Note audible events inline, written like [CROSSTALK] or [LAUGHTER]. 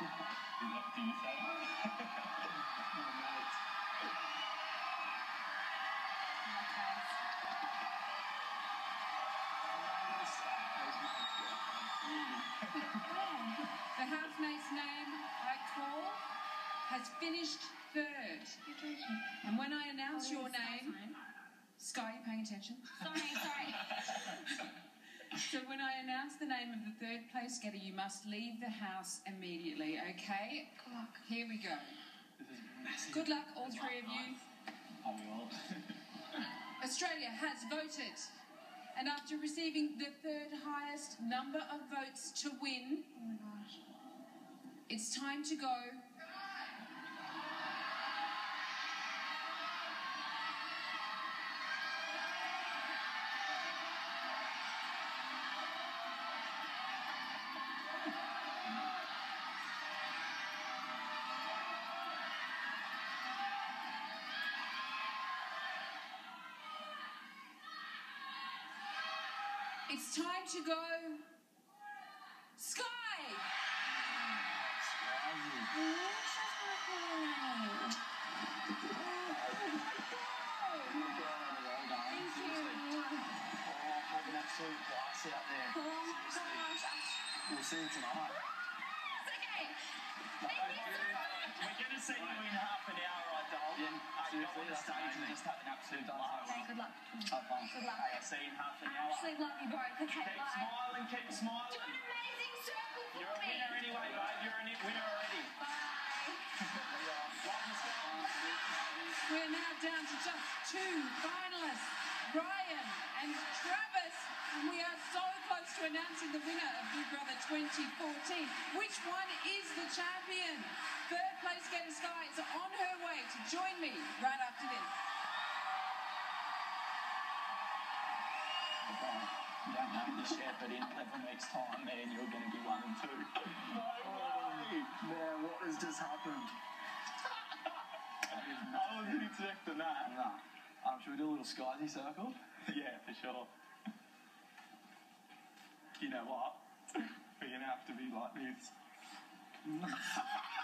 that, do you say that? My mates. The housemate's name I call has finished third. And when I announce oh, your name, Skye, you paying attention? Sorry, sorry. So when I announce the name of the third place getter, you must leave the house immediately, okay? Good luck. Here we go. This is. Good luck, all three of you. Are we? [LAUGHS] Australia has voted. And after receiving the third highest number of votes to win, Oh my gosh. it's time to go. It's time to go. Skye! Thank you. Oh, have an absolute blast out there. Oh my gosh. We'll see you tonight. It's okay. Thank you so much. We're going to see you in half an hour, I don't. Yeah, I don't seriously, want to that's stay amazing. and just have an absolute. Okay, good luck. Good luck. I'll see you in half an hour. actually love you both. Okay, Keep bye. smiling, keep Do smiling. an amazing circle for You're a me. winner anyway, babe. You're a winner already. Bye. [LAUGHS] You. We're now down to just two finalists, Ryan and Travis. And we are so close to announcing the winner of Big Brother 2014. Which one is the champion? Third place getter Skye is on her way to join me right after this. You don't know this yet, but in 11 weeks' time, man, you're going to be one and two. No way! Oh, man, what has just happened? [LAUGHS] I wasn't expecting that. Nah. Um, should we do a little Skysy circle? [LAUGHS] Yeah, for sure. You know what? [LAUGHS] We're to have to be like this. [LAUGHS]